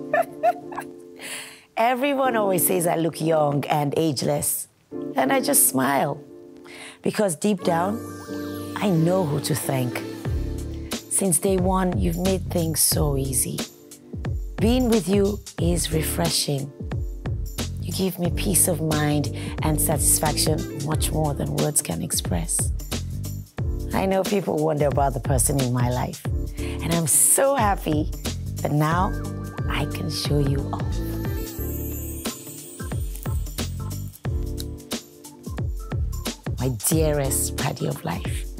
Everyone always says I look young and ageless. And I just smile. Because deep down, I know who to thank. Since day one, you've made things so easy. Being with you is refreshing. You give me peace of mind and satisfaction much more than words can express. I know people wonder about the person in my life, and I'm so happy that now I can show you off. my dearest Padi of life.